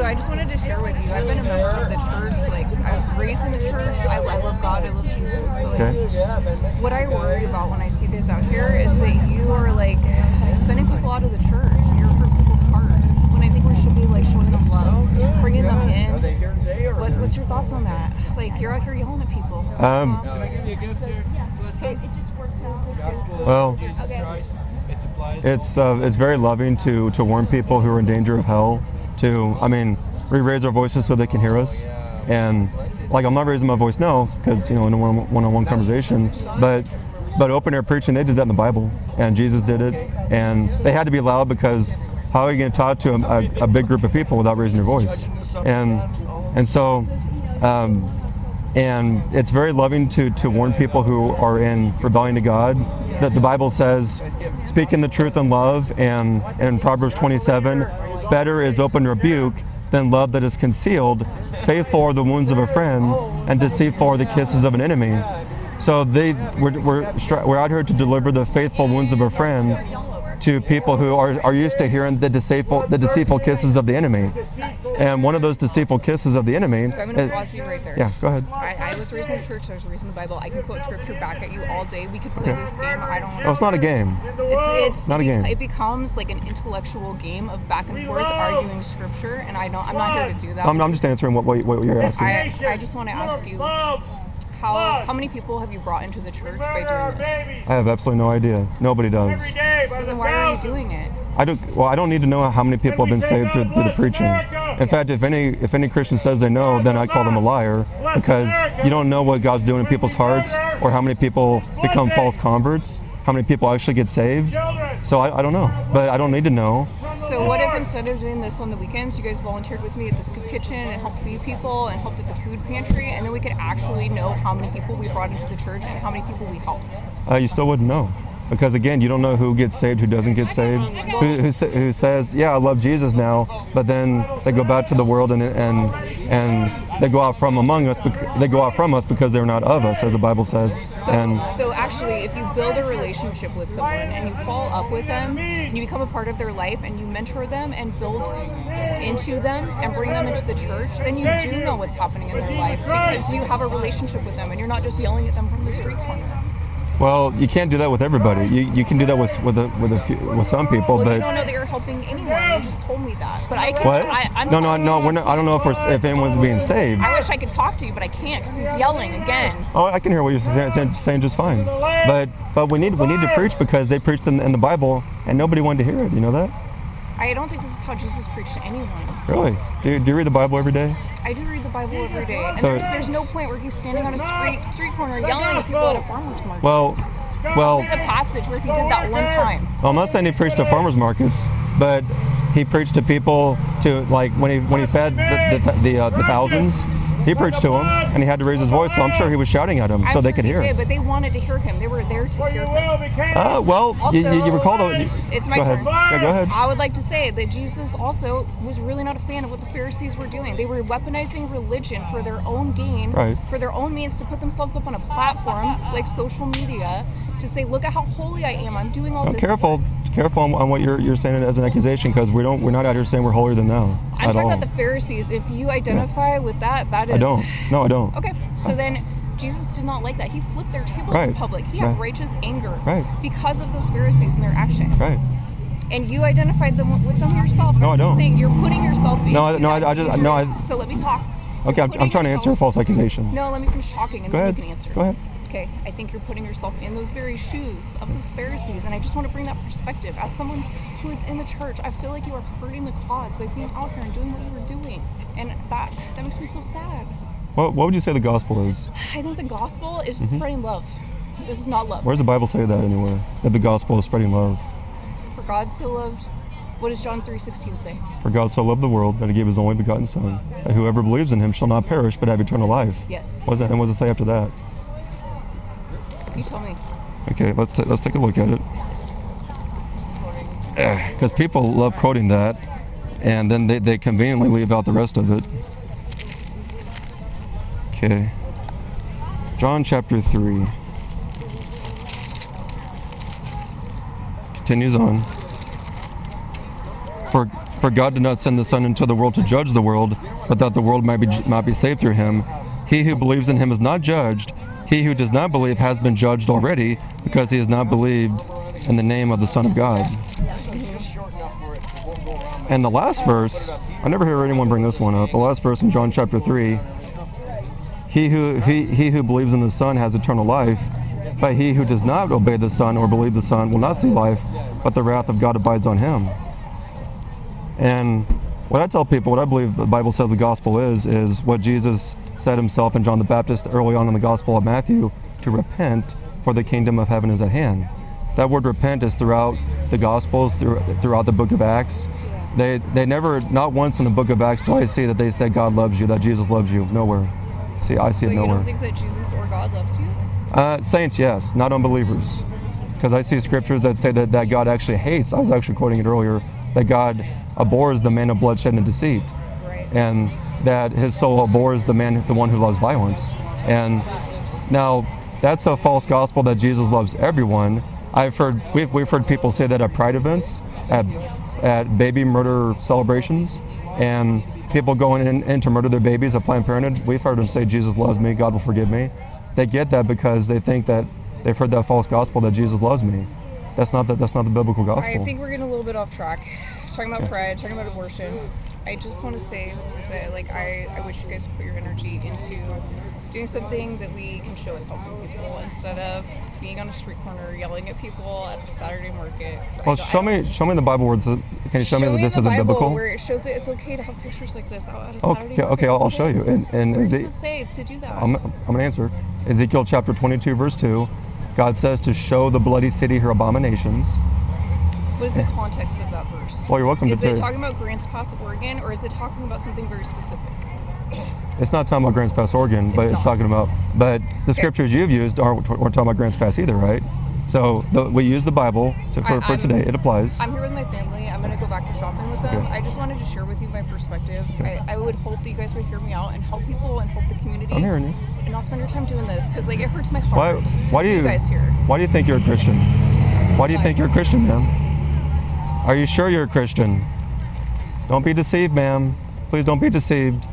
So I just wanted to share with you. I've been a member of the church. Like I was raised in the church. I, I love God. I love Jesus. But like, Okay. what I worry about when I see this out here is that you are like sending people out of the church. You're hurt people's hearts. When I think we should be like showing them love, bringing them in. What, what's your thoughts on that? Like you're out here yelling at people. Um, Okay. well, Okay. it's uh, it's very loving to to warn people who are in danger of hell. To I mean, we raise our voices so they can hear us, and like I'm not raising my voice now because you know in a one- one-on-one conversation, but but open air preaching they did that in the Bible, and Jesus did it, and they had to be loud because how are you going to talk to a, a, a big group of people without raising your voice? And and so. Um, and it's very loving to, to warn people who are in rebellion to God that the Bible says, speaking the truth in love, and in Proverbs 27, better is open rebuke than love that is concealed. Faithful are the wounds of a friend, and deceitful are the kisses of an enemy. So they, we're, we're, we're out here to deliver the faithful wounds of a friend to people who are, are used to hearing the deceitful, the deceitful kisses of the enemy. And one of those deceitful kisses of the enemy. So I'm gonna pause you right there. yeah, go ahead. I, I was raised in the church. I was raised in the Bible. I can quote scripture back at you all day. We could play Okay. this game. I don't. Oh, it's not a game. It's, it's Not it, a game. it becomes like an intellectual game of back and forth arguing scripture, and I don't. I'm not here to do that. I'm, I'm just answering what, what, what you're asking. I, I just want to ask you how how many people have you brought into the church by doing this? I have absolutely no idea. Nobody does. So then why are you doing it? I don't. Well, I don't need to know how many people have been saved through, through the preaching. In fact, if any if any Christian says they know, then I call them a liar because you don't know what God's doing in people's hearts or how many people become false converts, how many people actually get saved. So I, I don't know, but I don't need to know. So what if instead of doing this on the weekends, you guys volunteered with me at the soup kitchen and helped feed people and helped at the food pantry, and then we could actually know how many people we brought into the church and how many people we helped. Uh, you still wouldn't know. Because again, you don't know who gets saved, who doesn't get saved, who, who, who says, "Yeah, I love Jesus now," but then they go back to the world and and and they go out from among us. They go out from us because they're not of us, as the Bible says. So, And so actually, if you build a relationship with someone and you fall up with them, and you become a part of their life, and you mentor them and build into them and bring them into the church, then you do know what's happening in their life because you have a relationship with them, and you're not just yelling at them from the street corner. Well, you can't do that with everybody. You, you can do that with with a, with a few, with some people, Well, you don't know that you're helping anyone. You just told me that, but I can. what? I, I'm no, no, no. We're not, I don't know if we're, if anyone's being saved. I wish I could talk to you, but I can't because he's yelling again. Oh, I can hear what you're saying, saying- saying just fine. But but we need we need to preach because they preached in, in the Bible and nobody wanted to hear it. You know that? I don't think this is how Jesus preached to anyone. Really? Do, do you read the Bible every day? I do read the Bible every day, and So- there's, there's no point where he's standing on a street street corner yelling at people at a farmer's market. Well, well, the passage where he did that one time. I'm not saying he preached to farmers markets, but he preached to people to like when he when he fed the the, the, uh, the thousands. He preached to him, and he had to raise his voice. So I'm sure he was shouting at him I'm so they sure could he hear. Did, but they wanted to hear him. They were there to hear him. Uh, well, you, you, you recall the. It's my go ahead. turn. Yeah, go ahead. I would like to say that Jesus also was really not a fan of what the Pharisees were doing. They were weaponizing religion for their own gain, Right. for their own means to put themselves up on a platform like social media to say, "Look at how holy I am. I'm doing all Oh, this." careful, careful on, on what you're you're saying as an accusation because we don't we're not out here saying we're holier than thou I'm at talking all. about the Pharisees. If you identify with that, that is. I don't. No, I don't. Okay, so then Jesus did not like that. He flipped their tables in public. He had right. righteous anger Right. because of those Pharisees and their actions. Right. And you identified them with them yourself. No, I just don't. saying you're putting yourself. No, I- no, I- I just- no, I- So let me talk. Okay, I'm, I'm trying to answer a false accusation. No, let me finish talking and Go then ahead. you can answer. Go ahead. Okay, I think you're putting yourself in those very shoes of those Pharisees, and I just want to bring that perspective. As someone who is in the church, I feel like you are hurting the cause by being out here and doing what you were doing, and that that makes me so sad. What, what would you say the gospel is? I think the gospel is Mhm. spreading love. This is not love. Where does the Bible say that anywhere? That the gospel is spreading love. For God so loved. What does John 3:16 say? For God so loved the world that he gave his only begotten Son, that whoever believes in him shall not perish but have eternal life. Yes. What that, and what does it say after that? You tell me. Okay, let's let's take a look at it. Eh, because people love quoting that, and then they, they conveniently leave out the rest of it. Okay. John chapter 3. Continues on. For For God did not send the Son into the world to judge the world, but that the world might be might be saved through him. He who believes in him is not judged. He who does not believe has been judged already, because he has not believed in the name of the Son of God. And the last verse, I never hear anyone bring this one up. The last verse in John chapter 3 He who, he, he who believes in the Son has eternal life, but he who does not obey the Son or believe the Son will not see life, but the wrath of God abides on him. And what I tell people, what I believe the Bible says the gospel is, is what Jesus said himself and John the Baptist early on in the Gospel of Matthew to repent, for the kingdom of heaven is at hand. That word repent is throughout the Gospels, through, throughout the book of Acts. They, they never, not once in the book of Acts do I see that they say God loves you, that Jesus loves you. Nowhere. See, I see so it nowhere. you don't think that Jesus or God loves you? Uh, saints, yes, not unbelievers. Because I see scriptures that say that, that God actually hates, I was actually quoting it earlier, that God abhors the man of bloodshed and deceit. Right. And that his soul abhors the man, the one who loves violence. And now, that's a false gospel that Jesus loves everyone. I've heard, we've, we've heard people say that at pride events, at, at baby murder celebrations, and people going in, in to murder their babies at Planned Parenthood. We've heard them say, Jesus loves me, God will forgive me. They get that because they think that they've heard that false gospel that Jesus loves me. That's not the, that's not the biblical gospel. I think we're getting a little bit off track. Talking about pride, talking about abortion. I just want to say that, like, I, I wish you guys would put your energy into doing something that we can show as helping people instead of being on a street corner yelling at people at the Saturday market. Well, show I me show me the Bible words. Can you show, me that this isn't the Bible biblical? Where it shows that it's okay to have pictures like this out at a Okay, Saturday okay, I'll- I'll show you. And- and Where is does it- it say to do that? I'm, I'm going to answer. Ezekiel chapter 22, verse 2. God says to show the bloody city her abominations. what is the context of that verse? Well, you're welcome is to it talking about Grants Pass, Oregon, or is it talking about something very specific? It's not talking about Grants Pass, Oregon, but It's it's, talking about. But the scriptures you've used aren't, weren't talking about Grants Pass either, right? So the, we use the Bible to, for, I- for today. It applies. I'm here with my family. I'm gonna go back to shopping with them. Okay. I just wanted to share with you my perspective. I, I would hope that you guys would hear me out and help people and help the community. I'm hearing you. And not spend your time doing this because like it hurts my Why, heart. to why do see you, guys here? why do you think you're a Christian? Why do you Why? think you're a Christian, ma'am? Are you sure you're a Christian? Don't be deceived, ma'am. Please don't be deceived.